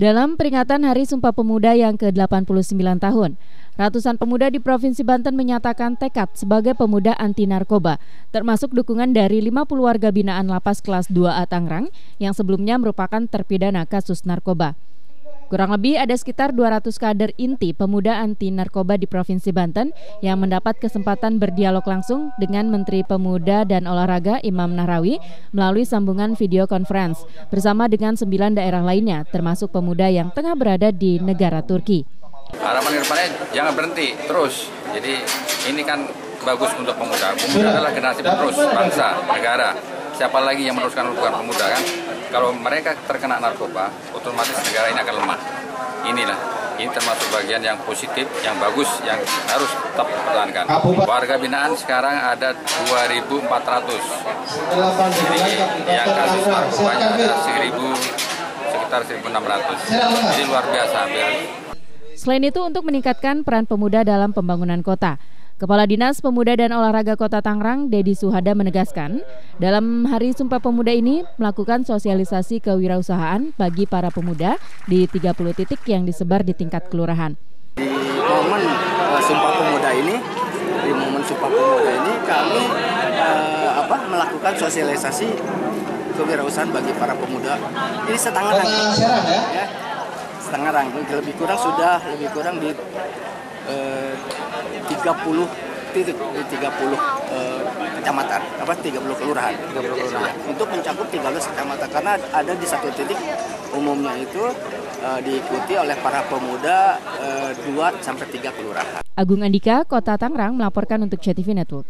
Dalam peringatan Hari Sumpah Pemuda yang ke-89 tahun, ratusan pemuda di Provinsi Banten menyatakan tekad sebagai pemuda anti narkoba, termasuk dukungan dari 50 warga binaan Lapas kelas 2A Tangerang yang sebelumnya merupakan terpidana kasus narkoba. Kurang lebih ada sekitar 200 kader inti pemuda anti narkoba di Provinsi Banten yang mendapat kesempatan berdialog langsung dengan Menteri Pemuda dan Olahraga Imam Nahrawi melalui sambungan video conference bersama dengan sembilan daerah lainnya termasuk pemuda yang tengah berada di negara Turki. Harapan depannya jangan berhenti terus. Jadi ini kan bagus untuk pemuda. Pemuda adalah generasi penerus bangsa, negara. Siapa lagi yang meneruskan bukan pemuda kan? Kalau mereka terkena narkoba, otomatis negara ini akan lemah. Inilah, ini termasuk bagian yang positif, yang bagus, yang harus tetap dipertahankan. Warga binaan sekarang ada 2.400. Jadi yang kasus narkobanya ada 1.000, sekitar 1.600. Jadi luar biasa hampir. Selain itu untuk meningkatkan peran pemuda dalam pembangunan kota, Kepala Dinas Pemuda dan Olahraga Kota Tangerang, Dedi Suhada menegaskan, dalam Hari Sumpah Pemuda ini melakukan sosialisasi kewirausahaan bagi para pemuda di 30 titik yang disebar di tingkat kelurahan. Di momen uh, Sumpah Pemuda ini, di momen Sumpah Pemuda ini kami uh, apa melakukan sosialisasi kewirausahaan bagi para pemuda. Ini setengah rang, ya, setengah rang, lebih kurang sudah lebih kurang di uh, 30 titik di 30 eh, kecamatan apa 30 kelurahan 30 kelurahan untuk mencakup 13 kecamatan karena ada di satu titik umumnya itu eh, diikuti oleh para pemuda eh, 2 sampai 3 kelurahan. Agung Andika, Kota Tangerang melaporkan untuk CTV Network.